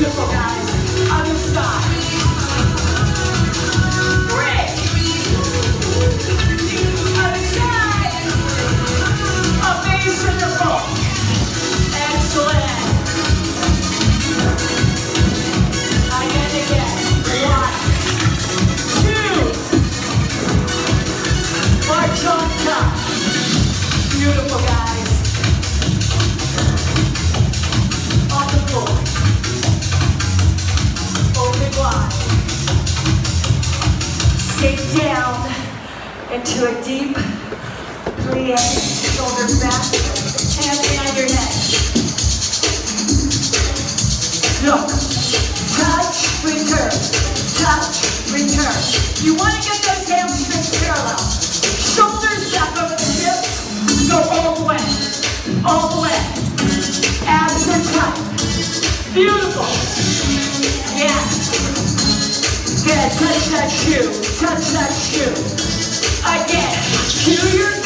beautiful. guys. into a deep plie, shoulders back, hands behind your neck. Look, touch, return, touch, return. You want to get those hamstrings parallel. Shoulders back over the hips, go all the way, all the way. Abs are tight. Beautiful. Yeah. Good, touch that shoe, touch that shoe again. Do your